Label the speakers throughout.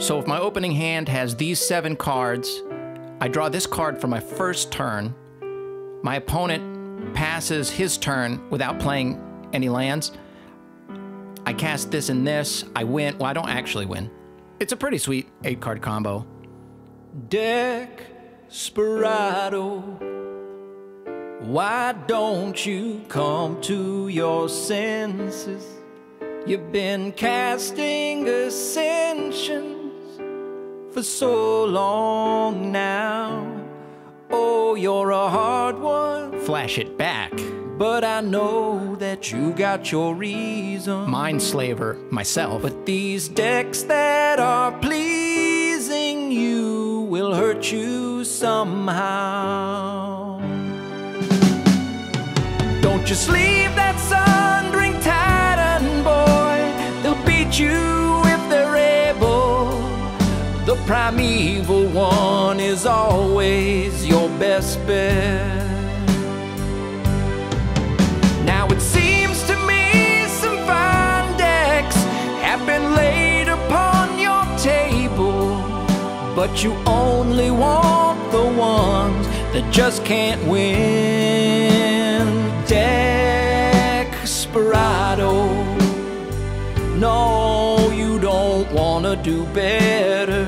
Speaker 1: So if my opening hand has these seven cards, I draw this card for my first turn. My opponent passes his turn without playing any lands. I cast this and this. I win. Well, I don't actually win. It's a pretty sweet eight card combo. Deck Desperado, why don't you come to your senses? You've been casting ascensions for so long now. Oh, you're a hard one. Flash it back. But I know that you got your reason. Mindslaver, myself. But these decks that are pleasing you will hurt you somehow. Don't just leave that sundering titan, boy. They'll beat you primeval one is always your best bet. Now it seems to me some fine decks have been laid upon your table, but you only want the ones that just can't win. Desperado, no, you don't wanna do better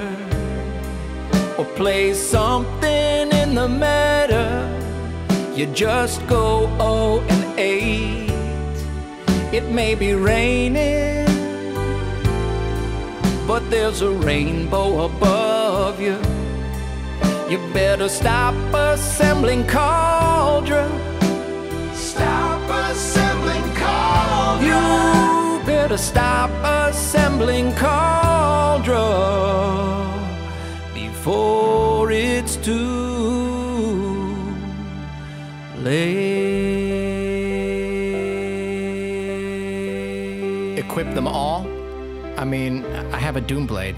Speaker 1: play something in the meta. You just go oh and 8. It may be raining, but there's a rainbow above you. You better stop assembling Kaldra.
Speaker 2: Stop assembling Kaldra.
Speaker 1: You better stop assembling Kaldra before it's too late. Equip them all? I mean, I have a Doom Blade.